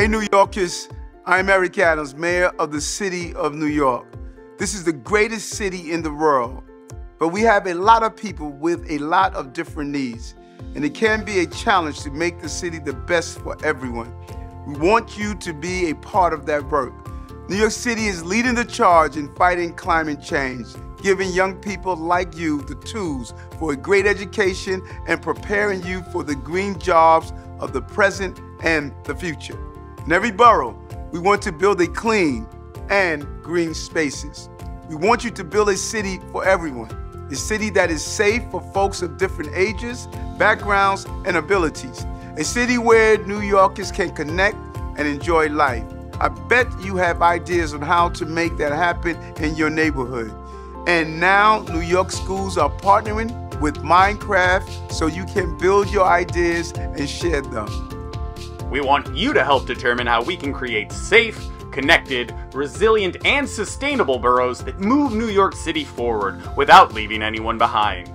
Hey, New Yorkers, I'm Eric Adams, Mayor of the City of New York. This is the greatest city in the world, but we have a lot of people with a lot of different needs, and it can be a challenge to make the city the best for everyone. We want you to be a part of that work. New York City is leading the charge in fighting climate change, giving young people like you the tools for a great education and preparing you for the green jobs of the present and the future. In every borough, we want to build a clean and green spaces. We want you to build a city for everyone, a city that is safe for folks of different ages, backgrounds, and abilities, a city where New Yorkers can connect and enjoy life. I bet you have ideas on how to make that happen in your neighborhood. And now New York schools are partnering with Minecraft so you can build your ideas and share them. We want you to help determine how we can create safe, connected, resilient, and sustainable boroughs that move New York City forward without leaving anyone behind.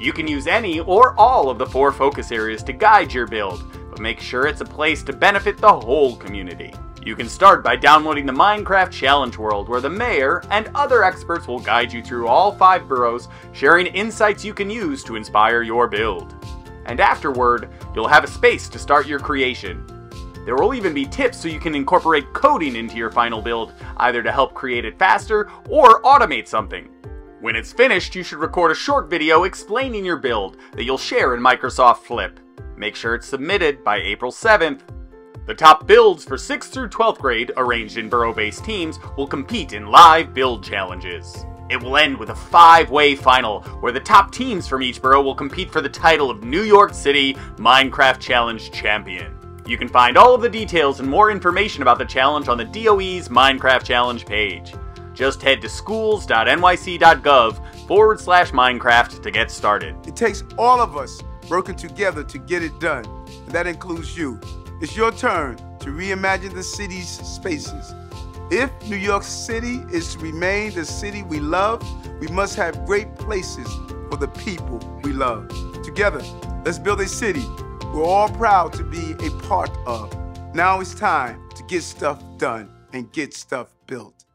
You can use any or all of the four focus areas to guide your build, but make sure it's a place to benefit the whole community. You can start by downloading the Minecraft Challenge World, where the mayor and other experts will guide you through all five boroughs, sharing insights you can use to inspire your build and afterward, you'll have a space to start your creation. There will even be tips so you can incorporate coding into your final build, either to help create it faster or automate something. When it's finished, you should record a short video explaining your build that you'll share in Microsoft Flip. Make sure it's submitted by April 7th. The top builds for 6th through 12th grade, arranged in borough-based teams, will compete in live build challenges. It will end with a five-way final, where the top teams from each borough will compete for the title of New York City Minecraft Challenge Champion. You can find all of the details and more information about the challenge on the DOE's Minecraft Challenge page. Just head to schools.nyc.gov forward slash Minecraft to get started. It takes all of us working together to get it done, and that includes you. It's your turn to reimagine the city's spaces if New York City is to remain the city we love, we must have great places for the people we love. Together, let's build a city we're all proud to be a part of. Now it's time to get stuff done and get stuff built.